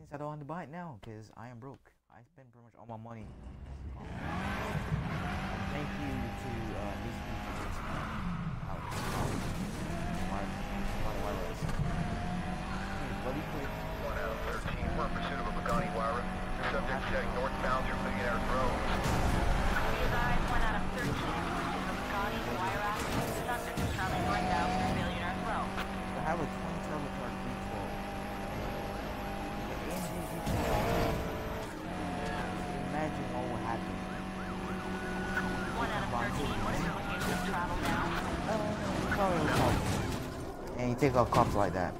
since I don't want to buy it now because I am broke. I spend pretty much all my money. Thank you to uh, these people for this. Out. Why? Why? Why? Bloody quick. One out of 13. We're in pursuit of a Pagani Huayra. Subject check northbound through Millionaire Road. Be advised, one out of 13 in pursuit of Pagani Huayra. Subject is traveling northbound through Billionaire's Row. I have a twin turbo car V12. The AMG V12. Imagine what would happen. One out of 13, what is your location of travel now? And you take out cops like that.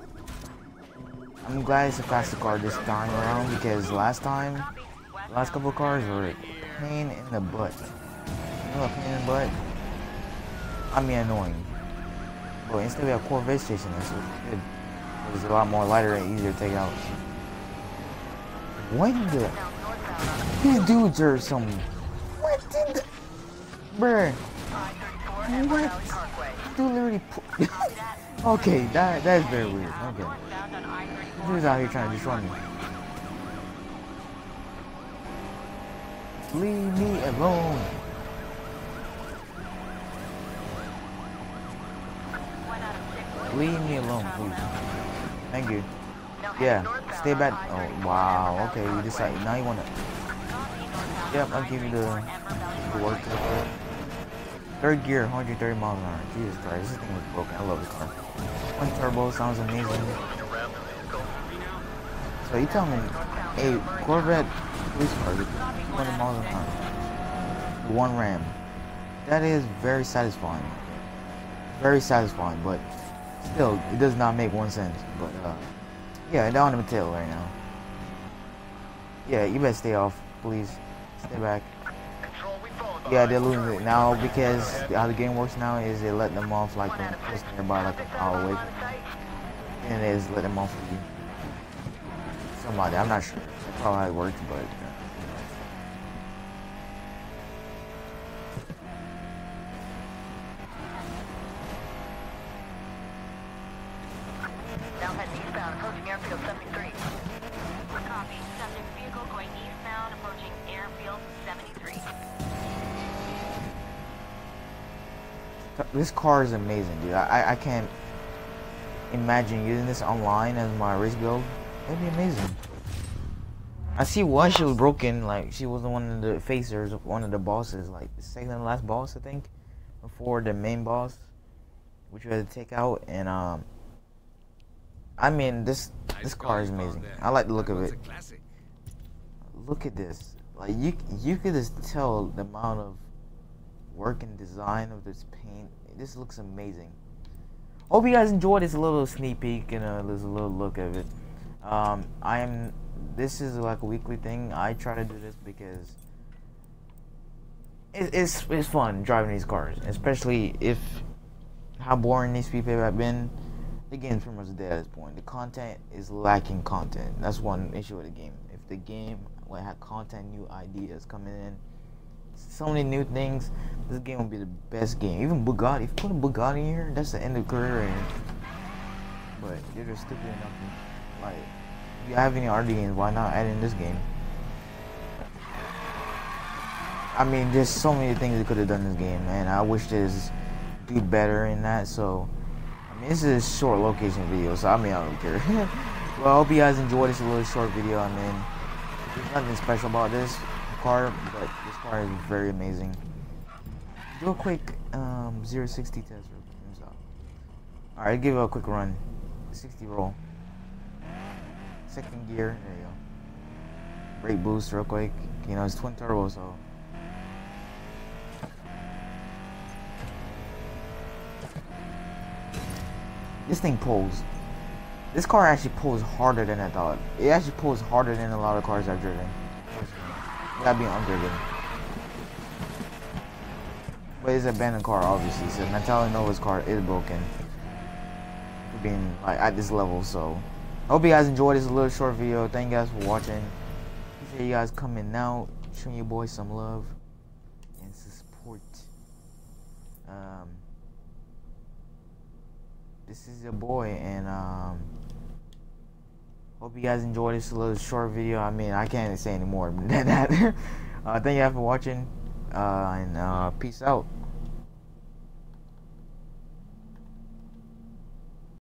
I'm glad it's a faster car this time around because last time, last couple cars were a pain in the butt. You know a pain in the butt? I mean annoying. But instead we have Corvette chasing us, which good. It was a lot more lighter and easier to take out. What the these dudes are some what did the bruh I-34 and What? Dude literally. Okay, that that's very weird. Okay. Northbound on I-34. Dude's out here trying to destroy me. Leave me alone. Is Leave me alone, please. Thank you. Yeah, stay back. Oh, wow. Okay, you decide. Now you wanna. Yep, I'll give you the, I-34 Amber the work. Third gear, 130 miles an hour. Jesus Christ, this thing was broken. I love this car. One turbo sounds amazing. So you tell me, a Corvette police car with 200 miles an hour, one Ram, that is very satisfying. Very satisfying, but still, it does not make one sense. But uh, yeah, down in the tail right now. Yeah, you better stay off, please. Stay back. Yeah, they're losing it now because how the game works now is they let them off like close 16, nearby, like traffic away, and they just let them off with you. That. I'm not sure. That's how it works, but. Now head eastbound, approaching airfield 73. Copy. Subject vehicle going eastbound, approaching airfield 73. This car is amazing, dude. I, I can't imagine using this online as my race build. It'd be amazing. I see why she was broken. Like she was one of the facers, one of the bosses, like the second and last boss, I think, before the main boss, which we had to take out. And um, I mean this this car is amazing. I like the look of it. Look at this. Like you you could just tell the amount of work and design of this paint. This looks amazing. Hope you guys enjoyed this little sneak peek and uh, this little look of it. Um, I am. This is like a weekly thing. I try to do this because it, it's it's fun driving these cars, especially if how boring these people have been. The game's pretty much dead at this point. The content is lacking content. That's one issue with the game. If the game have content, new ideas coming in, so many new things, this game will be the best game. Even Bugatti, if you put a Bugatti in here, that's the end of career. And, but they're just stupid enough. To, like, if you have any RD games, why not add in this game? I mean, there's so many things they could have done in this game, man. I wish this do better in that. So, I mean, this is a short location video, so I mean, I don't care. well, I hope you guys enjoyed this little short video. I mean, there's nothing special about this car, but this car is very amazing. Do a quick um, 060 test real quick. Alright, give it a quick run. 60 roll. Second gear, there you go. Brake boost real quick. You know, it's twin turbo, so. This thing pulls. This car actually pulls harder than I thought. It actually pulls harder than a lot of cars I've driven. Gotta be undriven. But it's an abandoned car, obviously. So Natalia Nova's car is broken. Being like at this level, so. Hope you guys enjoyed this little short video. Thank you guys for watching. Appreciate you guys coming out, showing your boys some love and support. Um, this is your boy, and um, Hope you guys enjoyed this little short video. I mean, I can't say any more than that. uh, thank you guys for watching, uh, and uh, peace out.